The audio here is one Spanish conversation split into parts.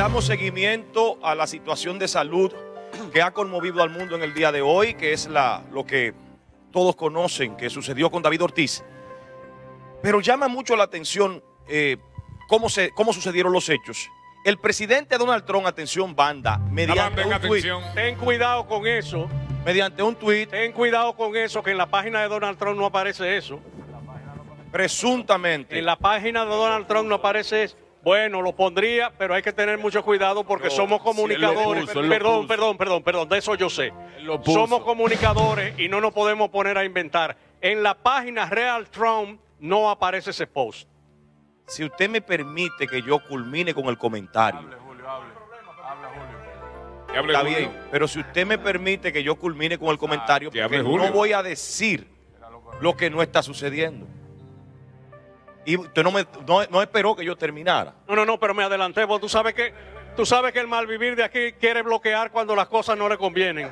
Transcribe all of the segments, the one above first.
Damos seguimiento a la situación de salud que ha conmovido al mundo en el día de hoy, que es la, lo que todos conocen que sucedió con David Ortiz. Pero llama mucho la atención eh, cómo, se, cómo sucedieron los hechos. El presidente Donald Trump, atención banda, mediante un, tweet. Ten cuidado con eso. mediante un tuit, Ten cuidado con eso, que en la página de Donald Trump no aparece eso. presuntamente, En la página de Donald Trump no aparece eso. Bueno, lo pondría, pero hay que tener mucho cuidado porque No, somos si comunicadores. puso, perdón, perdón, perdón, perdón, de eso yo sé. Somos comunicadores y no nos podemos poner a inventar. En la página Real Trump no aparece ese post. si usted me permite que yo culmine con el comentario, Que hable está Julio. bien, pero si usted me permite que yo culmine con el comentario, que porque hable Julio. no voy a decir lo que no está sucediendo. Y usted no, me, no, no esperó que yo terminara. No, no, no, pero me adelanté. Vos tú sabes que tú sabes que el malvivir de aquí quiere bloquear cuando las cosas no le convienen.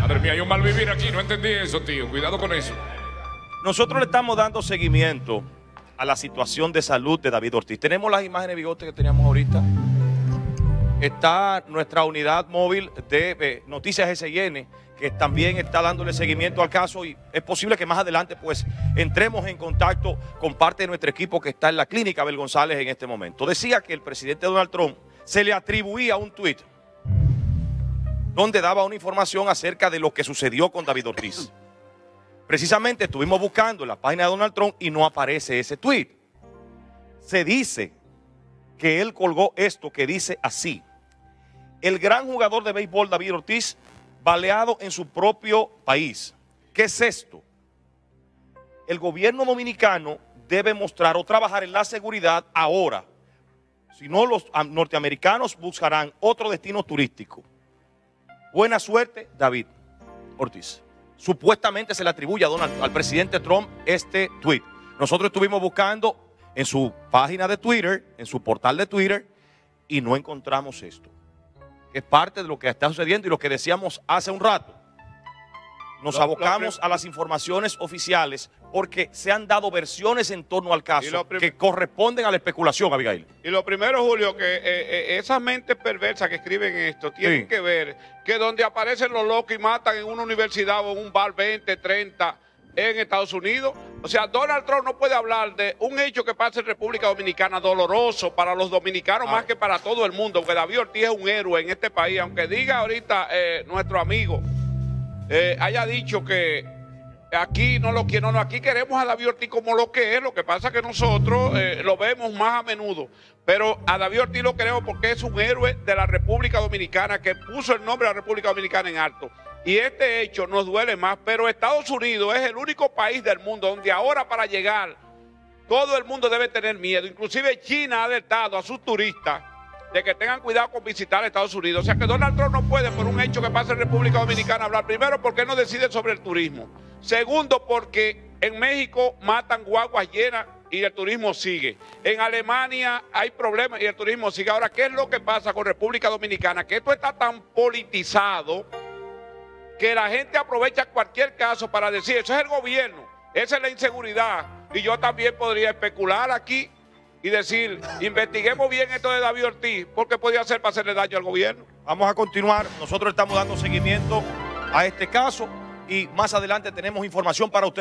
Madre mía, hay un mal vivir aquí. No entendí eso, tío. Cuidado con eso. Nosotros le estamos dando seguimiento a la situación de salud de David Ortiz. Tenemos las imágenes de bigote que teníamos ahorita. Está nuestra unidad móvil de eh, Noticias SIN, que también está dándole seguimiento al caso y es posible que más adelante pues entremos en contacto con parte de nuestro equipo que está en la clínica Abel González en este momento. Decía que el presidente Donald Trump se le atribuía un tuit donde daba una información acerca de lo que sucedió con David Ortiz. Precisamente estuvimos buscando en la página de Donald Trump y no aparece ese tweet. Se dice que él colgó esto que dice así. El gran jugador de béisbol David Ortiz, baleado en su propio país. ¿Qué es esto? El gobierno dominicano debe mostrar o trabajar en la seguridad ahora. Si no, los norteamericanos buscarán otro destino turístico. Buena suerte, David Ortiz. Supuestamente se le atribuye Donald, al presidente Trump este tweet. Nosotros estuvimos buscando en su página de Twitter, en su portal de Twitter, y no encontramos esto. Que es parte de lo que está sucediendo y lo que decíamos hace un rato. Nos Lo- abocamos a las informaciones oficiales porque se han dado versiones en torno al caso que corresponden a la especulación, Abigail. Y lo primero, Julio, que eh, eh, esas mentes perversas que escriben esto tienen Sí. que ver que donde aparecen los locos y matan en una universidad o en un bar 20, 30 en Estados Unidos. O sea, Donald Trump no puede hablar de un hecho que pasa en República Dominicana doloroso para los dominicanos Ah. más que para todo el mundo, porque David Ortiz es un héroe en este país, aunque diga ahorita eh, nuestro amigo eh, haya dicho que aquí no lo quiere, no, no, aquí queremos a David Ortiz como lo que es, lo que pasa que nosotros eh, lo vemos más a menudo, pero a David Ortiz lo queremos porque es un héroe de la República Dominicana que puso el nombre de la República Dominicana en alto. Y este hecho nos duele más, pero Estados Unidos es el único país del mundo donde ahora para llegar todo el mundo debe tener miedo, inclusive China ha alertado a sus turistas de que tengan cuidado con visitar Estados Unidos. O sea que Donald Trump no puede, por un hecho que pasa en República Dominicana, hablar. Primero, porque no decide sobre el turismo. Segundo, porque en México matan guaguas llenas y el turismo sigue. En Alemania hay problemas y el turismo sigue. Ahora, ¿qué es lo que pasa con República Dominicana? Que esto está tan politizado que la gente aprovecha cualquier caso para decir, eso es el gobierno, esa es la inseguridad. Y yo también podría especular aquí y decir, investiguemos bien esto de David Ortiz, porque podría ser para hacerle daño al gobierno. Vamos a continuar. Nosotros estamos dando seguimiento a este caso y más adelante tenemos información para ustedes.